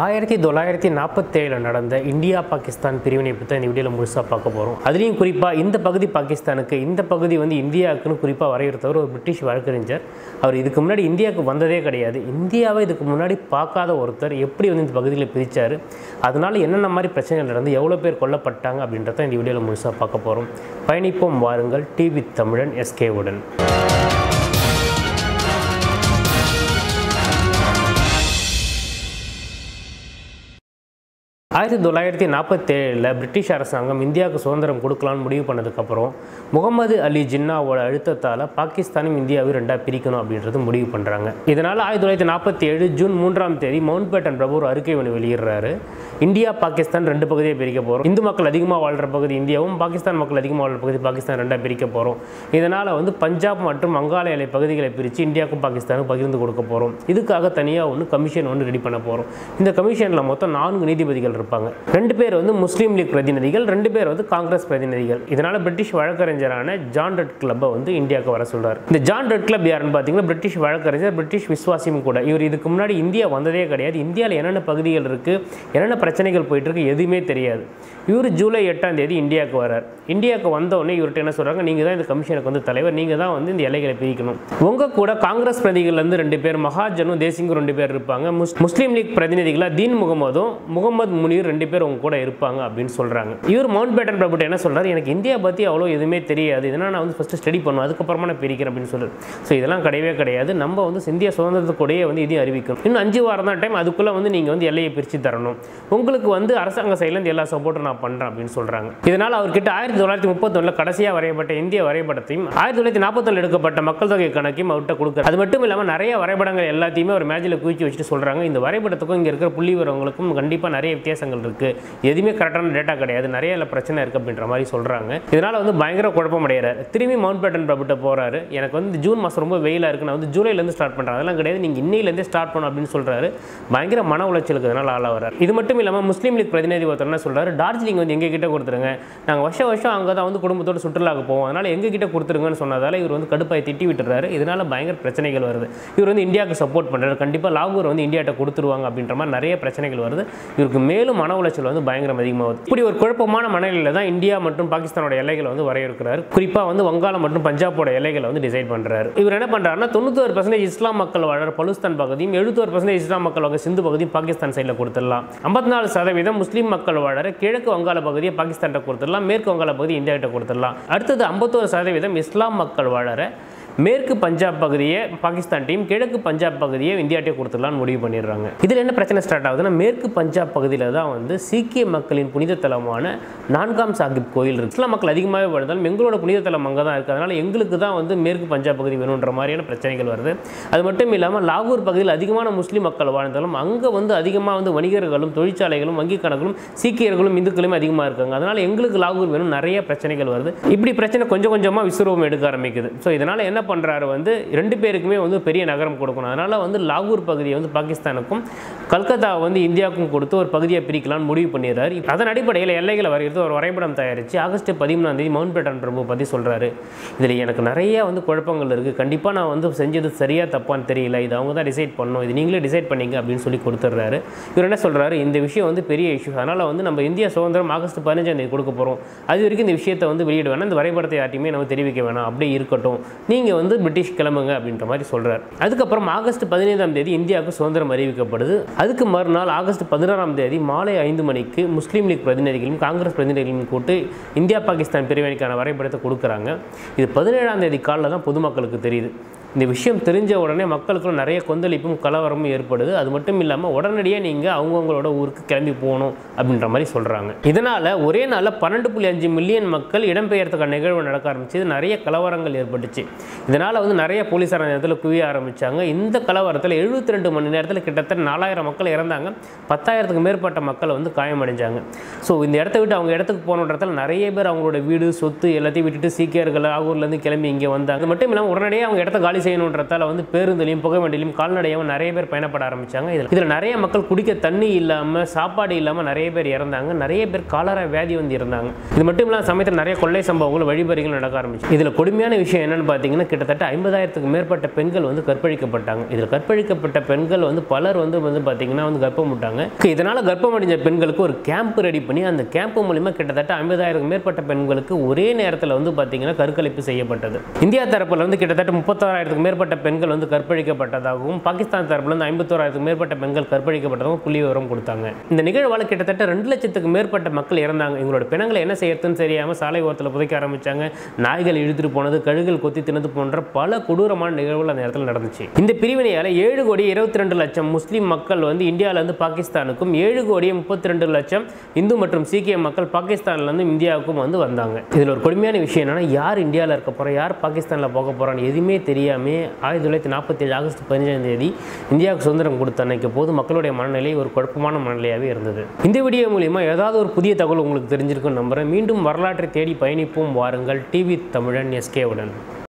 ஆயிரத்தி தொள்ளாயிரத்தி நாற்பத்தேழில் நடந்த இந்தியா பாகிஸ்தான் பிரிவினை பற்றி இந்த வீடியோவில் முழுசாக பார்க்க போகிறோம் அதுலேயும் குறிப்பாக இந்த பகுதி பாகிஸ்தானுக்கு இந்த பகுதி வந்து இந்தியாவுக்குன்னு குறிப்பாக வரையறுத்தவர் ஒரு பிரிட்டிஷ் வழக்கறிஞர். அவர் இதுக்கு முன்னாடி இந்தியாவுக்கு வந்ததே கிடையாது. இந்தியாவை இதுக்கு முன்னாடி பார்க்காத ஒருத்தர் எப்படி வந்து இந்த பகுதியில் பிரித்தார் அதனால் என்னென்ன மாதிரி பிரச்சனைகள் நடந்து எவ்வளோ பேர் கொல்லப்பட்டாங்க அப்படின்றத இந்த வீடியோவில் முழுசாக பார்க்க போகிறோம் பயணிப்போம் வாருங்கள். டிவி தமிழன் எஸ்கேவுடன் ஆயிரத்தி தொள்ளாயிரத்தி நாற்பத்தேழில் பிரிட்டிஷ் அரசாங்கம் இந்தியாவுக்கு சுதந்திரம் கொடுக்கலான்னு முடிவு பண்ணதுக்கப்புறம் முகமது அலி ஜின்னாவோட அழுத்தத்தால் பாகிஸ்தானும் இந்தியாவையும் ரெண்டாக பிரிக்கணும் அப்படின்றது முடிவு பண்ணுறாங்க இதனால் ஆயிரத்தி தொள்ளாயிரத்தி நாற்பத்தி ஏழு ஜூன் மூன்றாம் தேதி மவுண்ட் பேட்டன் பிரபு ஒரு அறிக்கை ஒன்று வெளியிடுறாரு. இந்தியா பாகிஸ்தான் ரெண்டு பகுதியை பிரிக்க போகிறோம் இந்து மக்கள் அதிகமாக வாழ்கிற பகுதி இந்தியாவும் பாகிஸ்தான் மக்கள் அதிகமாக வாழ்கிற பகுதி பாகிஸ்தான் ரெண்டாக பிரிக்க போகிறோம் இதனால் வந்து பஞ்சாப் மற்றும் வங்காள எல்லை பகுதிகளை பிரித்து இந்தியாவுக்கும் பாகிஸ்தானுக்கும் பகிர்ந்து கொடுக்க போகிறோம் இதுக்காக தனியாக ஒன்று கமிஷன் ஒன்று ரெடி பண்ண போகிறோம் இந்த கமிஷனில் மொத்தம் நான்கு நீதிபதிகள் இருப்பாங்க ரெண்டு பேர் வந்து முஸ்லீம் லீக் பிரதிநிதிகள் ரெண்டு பேர் வந்து காங்கிரஸ் பிரதிநிதிகள். இதனால் பிரிட்டிஷ் வழக்கறிஞரான ஜான் ரெட் கிளப்பை வந்து இந்தியாவுக்கு வர சொல்றாரு. இந்த ஜான் ரெட் கிளப் யாருன்னு பார்த்தீங்கன்னா பிரிட்டிஷ் வழக்கறிஞர் பிரிட்டிஷ் விசுவாசியும் கூட. இவர் இதுக்கு முன்னாடி இந்தியா வந்ததே கிடையாது. இந்தியாவில் என்னென்ன பகுதிகள் இருக்குது என்னென்ன பிரச்சனைகள் போயிட்டு இருக்கு எதுவுமே தெரியாது. இவர் ஜூலை எட்டாம் தேதி இந்தியாவுக்கு வரார் இந்தியாவுக்கு வந்தோடனே இவர்கிட்ட என்ன சொல்கிறாங்க நீங்கள் தான் இந்த கமிஷனுக்கு வந்து தலைவர். நீங்கள் தான் வந்து இந்த எல்லைகளை பிரிக்கணும். உங்கள் கூட காங்கிரஸ் பிரதிகள்லேருந்து ரெண்டு பேர் மகாஜனும் தேசிங்கும் ரெண்டு பேர் இருப்பாங்க. முஸ்லீம் லீக் பிரதிநிதிகளாக தீன் முகமதும் முகமது முனி முனீர் ரெண்டு பேர் உங்க கூட இருப்பாங்க அப்படின்னு சொல்கிறாங்க இவர் மவுண்ட் பேட்டன் பிரபுட்ட என்ன சொல்கிறார் எனக்கு இந்தியா பற்றி அவ்வளோ எதுவுமே தெரியாது. இதனால் நான் வந்து ஃபஸ்ட்டு ஸ்டடி பண்ணுவேன் அதுக்கப்புறமா நான் பிரிக்கிறேன் அப்படின்னு சொல்லுது ஸோ இதெல்லாம் கிடையவே கிடையாது. நம்ம வந்து இந்திய சுதந்திரத்துக்கூடயே வந்து இதையும் அறிவிக்கணும். இன்னும் அஞ்சு வாரம் தான் டைம் அதுக்குள்ளே வந்து நீங்கள் வந்து எல்லையை பிரித்து தரணும். உங்களுக்கு வந்து அரசாங்க சைட்லேருந்து எல்லா சப்போர்ட்டும் நான் பண்ணுறேன் அப்படின்னு சொல்கிறாங்க இதனால் அவர்கிட்ட ஆயிரத்தி தொள்ளாயிரத்தி முப்பத்தொன்னில் கடைசியாக வரையப்பட்ட இந்திய வரைபடத்தையும் ஆயிரத்தி தொள்ளாயிரத்தி நாற்பத்தொன்னில் எடுக்கப்பட்ட மக்கள் தொகை கணக்கையும் அவர்கிட்ட கொடுக்குறாரு அது மட்டும் இல்லாமல் நிறைய வரைபடங்கள் எல்லாத்தையுமே ஒரு மேஜில் குவிச்சு வச்சுட்டு சொல்கிறாங்க இந்த வரைபடத்துக்கும் இங்கே இருக்கிற புள்ளி வரவங்களுக்கும் கண்டிப்பாக நிறைய வித்தியாசம் வித்தியாசங்கள் இருக்குது எதுவுமே கரெக்டான டேட்டா கிடையாது. நிறைய இல்லை பிரச்சனை இருக்குது அப்படின்ற மாதிரி சொல்கிறாங்க இதனால் வந்து பயங்கர குழப்பம் அடைகிறார் திரும்பி மவுண்ட் பேட்டன் பிரபுட்ட போகிறாரு எனக்கு வந்து ஜூன் மாதம் ரொம்ப வெயிலாக இருக்குது நான் வந்து ஜூலைலேருந்து ஸ்டார்ட் பண்ணுறேன் அதெல்லாம் கிடையாது. நீங்கள் இன்னிலேருந்தே ஸ்டார்ட் பண்ணணும் அப்படின்னு சொல்கிறாரு பயங்கர மன உளைச்சலுக்கு இதனால் ஆளாகிறார் இது மட்டும் இல்லாமல் முஸ்லீம் லீக் பிரதிநிதி ஒருத்தர் என்ன சொல்கிறாரு டார்ஜிலிங் வந்து எங்கள் கிட்டே கொடுத்துருங்க. நாங்கள் வருஷம் வருஷம் அங்கே தான் வந்து குடும்பத்தோட சுற்றுலாவுக்கு போவோம். அதனால் எங்கள் கிட்டே கொடுத்துருங்கன்னு சொன்னதால் இவர் வந்து கடுப்பாய் திட்டி விட்டுறாரு. இதனால் பயங்கர பிரச்சனைகள் வருது. இவர் வந்து இந்தியாவுக்கு சப்போர்ட் பண்ணுறாரு கண்டிப்பாக லாகூர் வந்து இந்தியாட்ட கொடுத்துருவாங்க அப்படின்ற மாதிரி நிறைய பிரச்சனைகள் வருது. இவருக்கு மேலும் மன உளைச்சல் வந்து பயங்கரம் அதிகமாகுது இப்படி ஒரு குழப்பமான மனநிலையில் தான் இந்தியா மற்றும் பாகிஸ்தானோட எல்லைகளை வந்து வரையறுக்கிறார். குறிப்பாக வந்து வங்காளம் மற்றும் பஞ்சாபோட எல்லைகளை வந்து டிசைட் பண்ணுறாரு இவர் என்ன பண்ணுறாருன்னா தொண்ணூத்தோரு பர்சன்டேஜ் இஸ்லாம் மக்கள் வாழற பலுஸ்தான் பகுதியும் எழுபத்தோரு பர்சன்டேஜ் இஸ்லாம் மக்கள் வாழ சிந்து பகுதியும் பாகிஸ்தான் சைடில் கொடுத்துடலாம். ஐம்பத்தி நாலு சதவீதம் முஸ்லீம் மக்கள் வாழற கிழக்கு வங்காள பகுதியை பாகிஸ்தான்கிட்ட கொடுத்துடலாம் மேற்கு வங்காள பகுதி இந்தியாகிட்ட கொடுத்துடலாம். அடுத்தது ஐம்பத்தோரு சதவீதம் இஸ்லாம் மக்கள் வாழற மேற்கு பஞ்சாப் பகுதியை பாகிஸ்தான் டீம் கிழக்கு பஞ்சாப் பகுதியை இந்தியாட்டே கொடுத்துடலாம்னு முடிவு பண்ணிடுறாங்க. இதில் என்ன பிரச்சனை ஸ்டார்ட் ஆகுதுன்னா மேற்கு பஞ்சாப் பகுதியில் தான் வந்து சீக்கிய மக்களின் புனித தலமான நான்காம் சாஹிப் கோயில் இருக்கு. இஸ்லாம் மக்கள் அதிகமாகவே வாழ்ந்தாலும் எங்களோட புனித தலம் அங்கே தான் இருக்குது அதனால் எங்களுக்கு தான் வந்து மேற்கு பஞ்சாப் பகுதி வேணுன்ற மாதிரியான பிரச்சனைகள் வருது. அது மட்டும் இல்லாமல் லாகூர் பகுதியில் அதிகமான முஸ்லீம் மக்கள் வாழ்ந்தாலும் அங்கே வந்து அதிகமாக வந்து வணிகர்களும் தொழிற்சாலைகளும் வங்கி கணக்குகளும் சீக்கியர்களும் இந்துக்களும் அதிகமாக இருக்காங்க. அதனால் எங்களுக்கு லாகூர் வேணும் நிறைய பிரச்சனைகள் வருது. இப்படி பிரச்சனை கொஞ்சம் கொஞ்சமாக விஸ்வரூபம் எடுக்க ஆரம்பிக்குது. ஸோ இதனால் என்ன பண்ணுறாரு வந்து ரெண்டு பேருக்குமே வந்து பெரிய நகரம் கொடுக்கணும். அதனால் வந்து லாகூர் பகுதியை வந்து பாகிஸ்தானுக்கும் கல்கத்தா வந்து இந்தியாவுக்கும் கொடுத்து ஒரு பகுதியை பிரிக்கலாம்னு முடிவு பண்ணிடுறாரு. அதன் அடிப்படையில் எல்லைகளை வரைகிறது. ஒரு வரைபடம் தயாரித்து ஆகஸ்ட் பதிமூணாம் தேதி மவுண்ட் பேட்டன் பிரபு பற்றி சொல்கிறாரு இதில் எனக்கு நிறைய வந்து குழப்பங்கள் இருக்குது கண்டிப்பாக நான் வந்து செஞ்சது சரியாக தப்பான்னு தெரியல. இது அவங்க தான் டிசைட் பண்ணணும். இது நீங்களே டிசைட் பண்ணீங்க அப்படின்னு சொல்லி கொடுத்துட்றாரு. இவர் என்ன சொல்கிறாரு இந்த விஷயம் வந்து பெரிய இஷ்யூ அதனால் வந்து நம்ம இந்தியா சுதந்திரம் ஆகஸ்ட் பதினஞ்சாம் தேதி கொடுக்க போகிறோம் அது வரைக்கும் இந்த விஷயத்தை வந்து வெளியிட வேணாம். இந்த வரைபடத்தை யார்ட்டையுமே நம்ம தெரிவிக்க வேணாம். அப்படியே இருக்கட்டும். நீங்கள் வந்து பிரிட்டிஷ் கிளம்புங்க அப்படின்ற மாதிரி சொல்கிறார் அதுக்கப்புறம் ஆகஸ்ட் பதினைந்தாம் தேதி இந்தியாவுக்கு சுதந்திரம் அறிவிக்கப்படுது. அதுக்கு மறுநாள் ஆகஸ்ட் பதினாறாம் தேதி மாலை ஐந்து மணிக்கு முஸ்லீம் லீக் பிரதிநிதிகளும் காங்கிரஸ் பிரதிநிதிகளும் கூட்டு இந்தியா பாகிஸ்தான் பிரிவினைக்கான வரைபடத்தை கொடுக்குறாங்க. இது பதினேழாம் தேதி காலில் தான் பொதுமக்களுக்கு தெரியுது. இந்த விஷயம் தெரிஞ்ச உடனே மக்களுக்குள்ள நிறைய கொந்தளிப்பும் கலவரமும் ஏற்படுது. அது மட்டும் இல்லாமல் உடனடியாக நீங்கள் அவங்கவுங்களோட ஊருக்கு கிளம்பி போகணும் அப்படின்ற மாதிரி சொல்கிறாங்க இதனால் ஒரே நாளில் பன்னெண்டு புள்ளி அஞ்சு மில்லியன் மக்கள் இடம்பெயர்த்துக்கான நிகழ்வு நடக்க ஆரம்பிச்சது நிறைய கலவரங்கள் ஏற்பட்டுச்சு. இதனால் வந்து நிறைய போலீஸார் நேரத்தில் குவிய ஆரம்பித்தாங்க இந்த கலவரத்தில் எழுபத்தி ரெண்டு மணி நேரத்தில் கிட்டத்தட்ட நாலாயிரம் மக்கள் இறந்தாங்க. பத்தாயிரத்துக்கு மேற்பட்ட மக்கள் வந்து காயமடைஞ்சாங்க. ஸோ இந்த இடத்த விட்டு அவங்க இடத்துக்கு போனன்றதுல நிறைய பேர் அவங்களோட வீடு சொத்து எல்லாத்தையும் விட்டுட்டு சீக்கியர்கள் ஆகூர்லேருந்து கிளம்பி இங்கே வந்தாங்க. அது மட்டும் இல்லாமல் உடனடியே அவங்க இடத்த காலி செய்யணுன்றதால வந்து பேருந்துலையும் புகை வண்டிலையும் கால்நடையாகவும் நிறைய பேர் பயணப்பட ஆரம்பிச்சாங்க. இதில் இதில் நிறைய மக்கள் குடிக்க தண்ணி இல்லாமல் சாப்பாடு இல்லாமல் நிறைய பேர் இறந்தாங்க. நிறைய பேர் காலரா வியாதி வந்து இருந்தாங்க. இது மட்டும் இல்லாமல் சமயத்தில் நிறைய கொள்ளை சம்பவங்கள் வழிபறிகள் நடக்க ஆரம்பிச்சு. இதில் கொடுமையான விஷயம் என்னன்னு பார்த்தீங்கன்னா கிட்டத்தட்ட ஐம்பதாயிரத்துக்கு மேற்பட்ட பெண்கள் வந்து கற்பழிக்கப்பட்டாங்க. இதில் கற்பழிக்கப்பட்ட பெண்கள் வந்து பலர் வந்து வந்து பார்த்தீங்கன்னா வந்து கர்ப்பம் விட்டாங்க. இதனால் கர்ப்பம் அடைஞ்ச பெண்களுக்கு ஒரு கேம்ப் ரெடி பண்ணி அந்த கேம்ப் மூலிமா கிட்டத்தட்ட ஐம்பதாயிரம் மேற்பட்ட பெண்களுக்கு ஒரே நேரத்தில் வந்து பார்த்தீங்கன்னா கருக்கலைப்பு செய்யப்பட்டது. இந்தியா தரப்பில் வந்து கிட்டத்தட்ட ஐம்பத்தோராயிரத்துக்கு மேற்பட்ட பெண்கள் வந்து கற்பழிக்கப்பட்டதாகவும் பாகிஸ்தான் தரப்புலேருந்து ஐம்பத்தோராயிரத்துக்கு மேற்பட்ட பெண்கள் கற்பழிக்கப்பட்டதாகவும் புள்ளி விவரம் கொடுத்தாங்க. இந்த நிகழ்வால் கிட்டத்தட்ட ரெண்டு லட்சத்துக்கு மேற்பட்ட மக்கள் இறந்தாங்க. எங்களோட பிணங்களை என்ன செய்யறதுன்னு தெரியாமல் சாலை ஓரத்தில் புதைக்க ஆரம்பித்தாங்க நாய்கள் இழுத்துட்டு போனது கழுகுகள் கொத்தி தின்னது போன்ற பல கொடூரமான நிகழ்வுகள் அந்த இடத்துல நடந்துச்சு. இந்த பிரிவினையால் ஏழு கோடி இருபத்தி ரெண்டு லட்சம் முஸ்லீம் மக்கள் வந்து இந்தியாவிலேருந்து பாகிஸ்தானுக்கும் ஏழு கோடி முப்பத்தி ரெண்டு லட்சம் இந்து மற்றும் சீக்கிய மக்கள் பாகிஸ்தான்லேருந்து இந்தியாவுக்கும் வந்து வந்தாங்க. இதில் ஒரு கொடுமையான விஷயம் என்னென்னா யார் இந்தியாவில் இருக்க போகிறோம் யார் பாகிஸ்தானில் போக போகிறான்னு எதுவுமே தெரியாது தெரியாமல் ஆயிரத்தி தொள்ளாயிரத்தி நாற்பத்தேழு ஆகஸ்ட் பதினஞ்சாம் தேதி இந்தியாவுக்கு சுதந்திரம் கொடுத்த அன்னைக்கு போது மக்களுடைய மனநிலை ஒரு குழப்பமான மனநிலையாகவே இருந்தது. இந்த வீடியோ மூலிமா ஏதாவது ஒரு புதிய தகவல் உங்களுக்கு தெரிஞ்சிருக்குன்னு நம்புகிறேன் மீண்டும் வரலாற்றை தேடி பயணிப்போம். வாருங்கள். டிவி தமிழன் எஸ்கேவுடன்